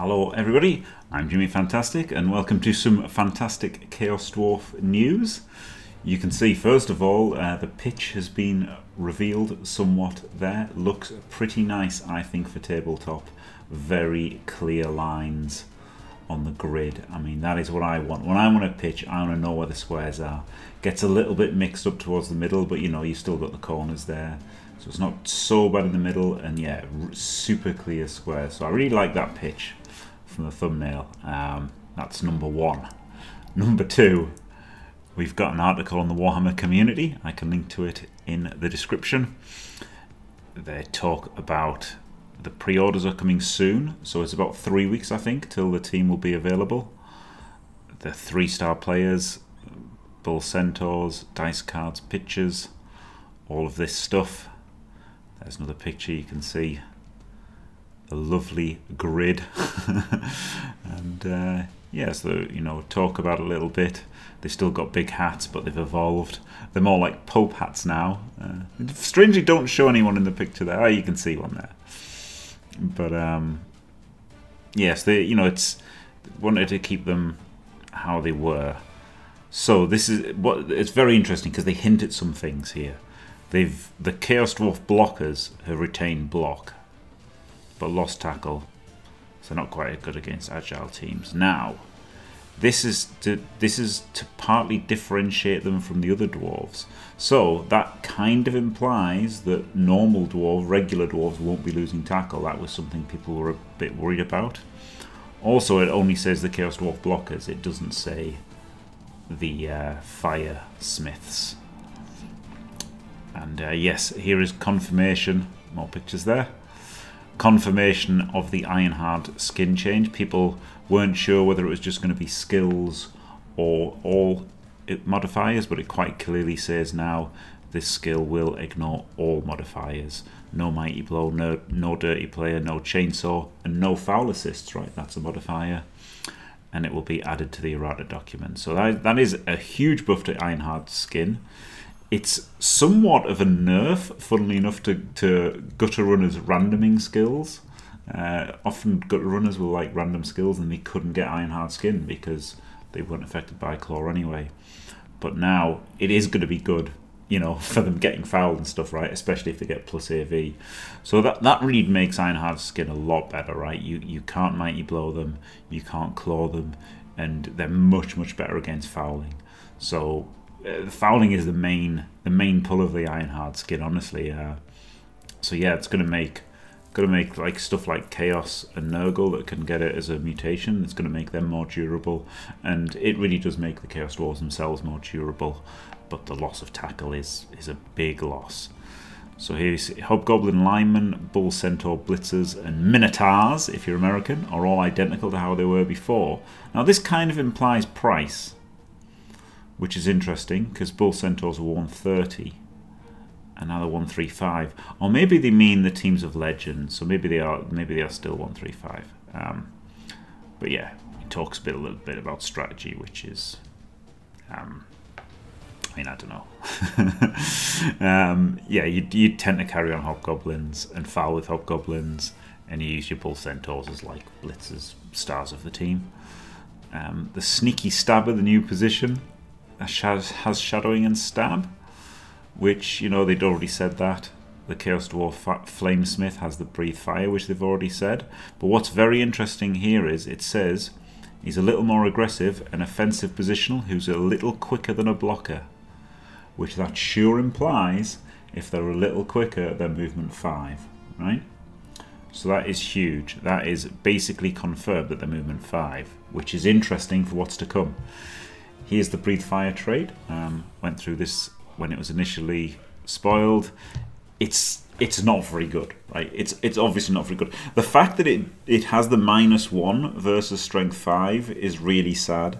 Hello everybody, I'm Jimmy Fantastic and welcome to some fantastic Chaos Dwarf news. You can see first of all uh, the pitch has been revealed somewhat there. Looks pretty nice I think for tabletop. Very clear lines on the grid. I mean that is what I want. When I want a pitch I want to know where the squares are. Gets a little bit mixed up towards the middle but you know you've still got the corners there. So it's not so bad in the middle and yeah super clear squares. So I really like that pitch from the thumbnail. Um, that's number one. Number two, we've got an article on the Warhammer community. I can link to it in the description. They talk about the pre-orders are coming soon, so it's about three weeks, I think, till the team will be available. The three-star players, Bull Centaurs, dice cards, pictures, all of this stuff. There's another picture you can see a lovely grid. And uh, yeah so you know talk about a little bit. They've still got big hats but they've evolved. They're more like pope hats now. Uh, strangely don't show anyone in the picture there. Oh you can see one there. But um, yes they you know it's wanted to keep them how they were. So this is what it's very interesting because they hint at some things here. They've the chaos dwarf blockers have retained block but lost tackle. So not quite good against agile teams. Now, this is to this is to partly differentiate them from the other dwarves. So that kind of implies that normal dwarves, regular dwarves, won't be losing tackle. That was something people were a bit worried about. Also, it only says the Chaos Dwarf blockers. It doesn't say the uh, Fire Smiths. And uh, yes, here is confirmation. More pictures there confirmation of the Ironhard skin change. People weren't sure whether it was just going to be skills or all modifiers, but it quite clearly says now this skill will ignore all modifiers. No mighty blow, no no dirty player, no chainsaw, and no foul assists. Right, that's a modifier, and it will be added to the errata document. So that that is a huge buff to Ironhard's skin. It's somewhat of a nerf, funnily enough, to, to gutter runners' randoming skills. Uh, often gutter runners will like random skills and they couldn't get iron hard skin because they weren't affected by claw anyway. But now it is going to be good, you know, for them getting fouled and stuff, right? Especially if they get plus AV. So that that really makes iron hard skin a lot better, right? You you can't mighty blow them, you can't claw them, and they're much much better against fouling. So uh, fouling is the main the main pull of the Ironhard skin, honestly. Uh, so yeah, it's gonna make gonna make like stuff like Chaos and Nurgle that can get it as a mutation. It's gonna make them more durable, and it really does make the Chaos Dwarves themselves more durable. But the loss of tackle is is a big loss. So here's Hobgoblin Linemen, Bull Centaur Blitzers, and Minotaurs, if you're American, are all identical to how they were before. Now this kind of implies price which is interesting because Bull Centaurs were 130 and now they're 135 or maybe they mean the teams of legend so maybe they are maybe they are still 135 um, but yeah it talks a bit a little bit about strategy which is um, I mean I don't know. Um, yeah you, you tend to carry on hobgoblins and foul with hobgoblins and you use your bull centaurs as like blitzers stars of the team. Um, the sneaky stabber the new position has shadowing and stab, which you know they'd already said that. The Chaos Dwarf Flamesmith has the breathe fire, which they've already said. But what's very interesting here is it says he's a little more aggressive, an offensive positional who's a little quicker than a blocker, which that sure implies if they're a little quicker than movement five, right? So that is huge. That is basically confirmed that they're movement five, which is interesting for what's to come. Here's the Breathe Fire trait. Um, went through this when it was initially spoiled. It's it's not very good, right? It's it's obviously not very good. The fact that it it has the minus one versus strength five is really sad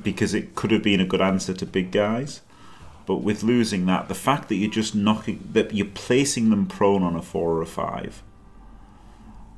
because it could have been a good answer to big guys. But with losing that, the fact that you're just knocking that you're placing them prone on a four or a five,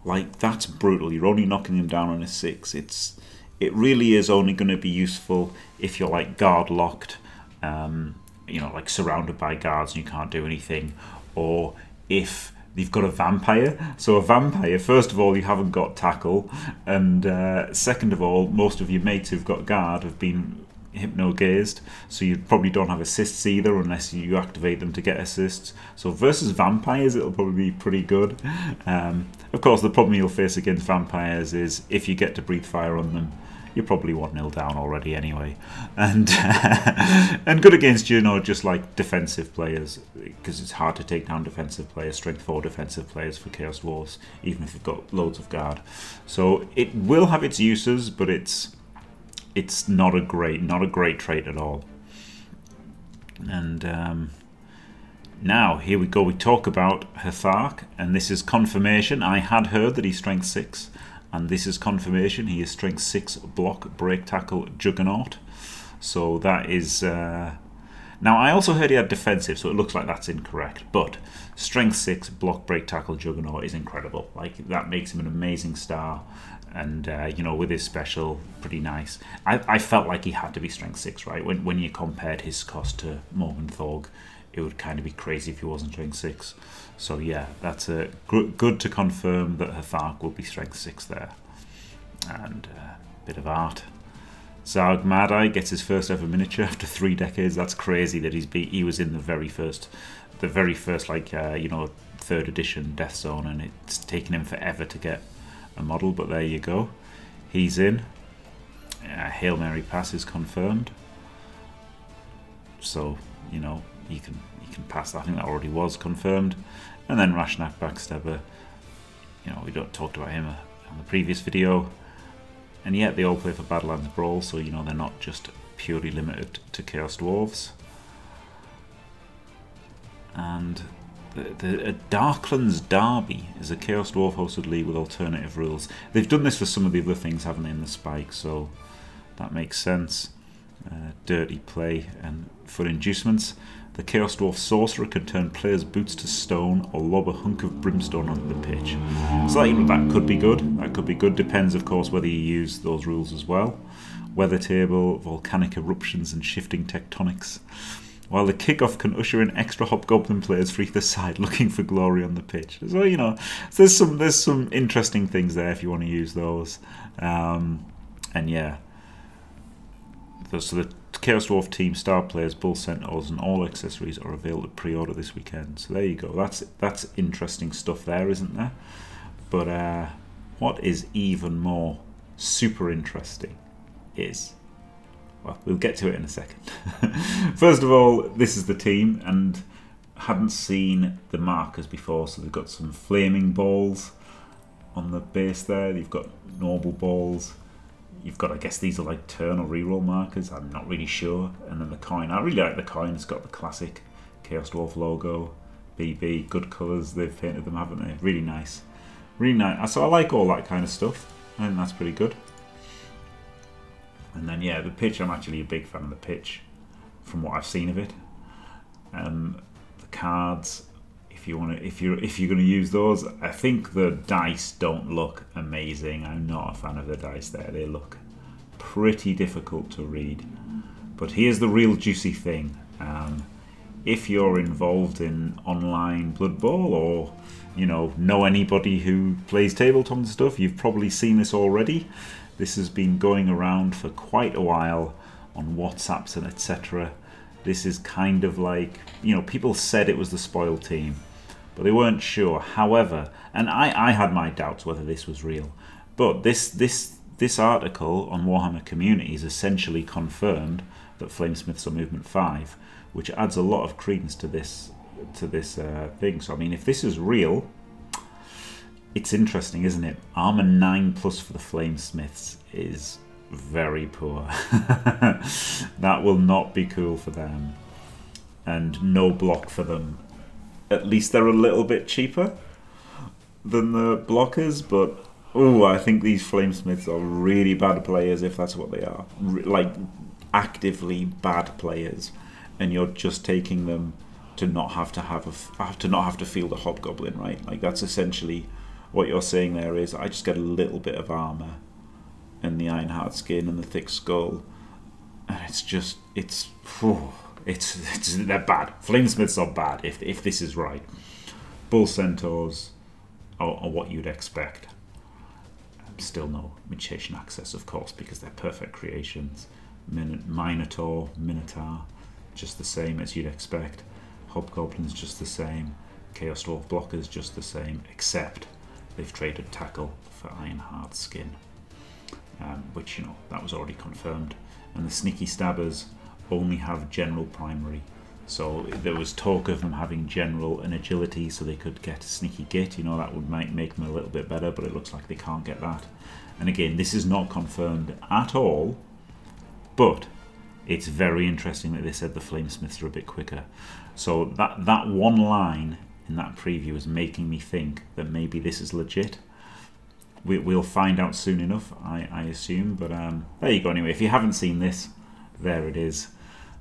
like that's brutal. You're only knocking them down on a six. It's it really is only going to be useful if you're like guard locked, um, you know, like surrounded by guards and you can't do anything, or if you've got a vampire. So a vampire, first of all, you haven't got tackle, and uh, second of all, most of your mates who've got guard have been hypno gazed, so you probably don't have assists either unless you activate them to get assists. So versus vampires, it'll probably be pretty good. Um, of course, the problem you'll face against vampires is if you get to breathe fire on them, you're probably 1 0 down already anyway. And and good against, you know, just like defensive players, because it's hard to take down defensive players, strength 4 defensive players for Chaos Dwarfs, even if you've got loads of guard. So it will have its uses, but it's it's not a great not a great trait at all. And um, now here we go. We talk about Hthark, and this is confirmation. I had heard that he's strength six, and this is confirmation. He is strength six, block, break, tackle, juggernaut. So that is. Uh, now I also heard he had defensive, so it looks like that's incorrect. But strength six, block, break, tackle, juggernaut is incredible. Like that makes him an amazing star and uh, you know with his special pretty nice I, I felt like he had to be strength 6 right when, when you compared his cost to Morg 'n' Thorg it would kind of be crazy if he wasn't strength 6 so yeah that's a good, to confirm that Hthark will be strength 6 there and a uh, bit of art Zzharg gets his first ever miniature after three decades that's crazy that he's be, he was in the very first the very first like uh, you know third edition Death Zone and it's taken him forever to get a model, but there you go. He's in. Uh, Hail Mary pass is confirmed. So, you know, you can you can pass that. I think that already was confirmed. And then Rashnak Backstabber, you know, we don't talked about him uh, on the previous video. And yet they all play for Badlands Brawl, so you know they're not just purely limited to Chaos Dwarves. And the, the Darklands Derby is a Chaos Dwarf hosted league with alternative rules. They've done this for some of the other things, haven't they, in the Spike, so that makes sense. Uh, dirty play and for inducements. The Chaos Dwarf Sorcerer can turn players' boots to stone or lob a hunk of brimstone onto the pitch. So that, that could be good. That could be good. Depends, of course, whether you use those rules as well. Weather table, volcanic eruptions, and shifting tectonics while the kickoff can usher in extra hobgoblin players for either side looking for glory on the pitch. So you know, there's some there's some interesting things there if you want to use those. Um, and yeah, so the Chaos Dwarf team star players, bull centaurs, and all accessories are available to pre-order this weekend. So there you go. That's that's interesting stuff there, isn't there? But uh, what is even more super interesting is well, we'll get to it in a second. First of all, this is the team, and hadn't seen the markers before, so they've got some flaming balls on the base there. They've got normal balls. You've got, I guess these are like turn or reroll markers. I'm not really sure. And then the coin. I really like the coin. It's got the classic Chaos Dwarf logo. BB, good colours. They've painted them, haven't they? Really nice. Really nice. So I like all that kind of stuff. and that's pretty good. And then yeah, the pitch. I'm actually a big fan of the pitch, from what I've seen of it. Um, the cards, if you want to, if you're if you're going to use those, I think the dice don't look amazing. I'm not a fan of the dice there. They look pretty difficult to read. But here's the real juicy thing. Um, if you're involved in online Blood Bowl or you know know anybody who plays tabletop and stuff, you've probably seen this already. This has been going around for quite a while on WhatsApps and etc. This is kind of like, you know, people said it was the spoiled team, but they weren't sure. However, and I, I had my doubts whether this was real, but this this this article on Warhammer Communities essentially confirmed that Flamesmiths are Movement Five, which adds a lot of credence to this to this uh, thing. So I mean, if this is real, it's interesting, isn't it? Armor 9 plus for the Flamesmiths is very poor. that will not be cool for them. And no block for them. At least they're a little bit cheaper than the blockers, but oh, I think these Flamesmiths are really bad players if that's what they are. like, actively bad players. And you're just taking them to not have to have a, have to not have to feel the hobgoblin, right? Like that's essentially what you're saying there is I just get a little bit of armor and the iron hard skin and the thick skull, and it's just it's whew, it's, it's they're bad. Flamesmiths are bad if if this is right. Bull Centaurs are, are what you'd expect. Still no mutation access, of course, because they're perfect creations. Min Minotaur, Minotaur, just the same as you'd expect. Hobgoblins, just the same. Chaos Dwarf Blockers, just the same, except they've traded tackle for Ironhard skin. Um, which, you know, that was already confirmed. And the Sneaky Stabbers only have general primary. So there was talk of them having general and agility so they could get a sneaky git, you know, that would make, make them a little bit better, but it looks like they can't get that. And again, this is not confirmed at all, but it's very interesting that they said the Flamesmiths are a bit quicker. So that, that one line in that preview is making me think that maybe this is legit. We, will find out soon enough, I, I assume. But um, there you go. Anyway, if you haven't seen this, there it is.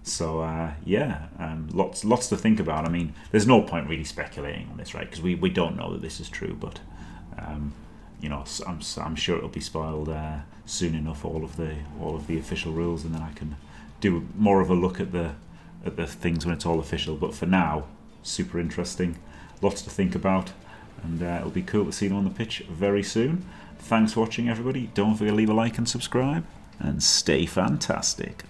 So uh, yeah, um, lots lots to think about. I mean, there's no point really speculating on this, right? Because we, we don't know that this is true, but um, you know, I'm, I'm sure it'll be spoiled uh, soon enough. All of the all of the official rules, and then I can do more of a look at the at the things when it's all official. But for now, super interesting, lots to think about, and uh, it'll be cool to see them on the pitch very soon. Thanks for watching, everybody. Don't forget to leave a like and subscribe, and stay fantastic.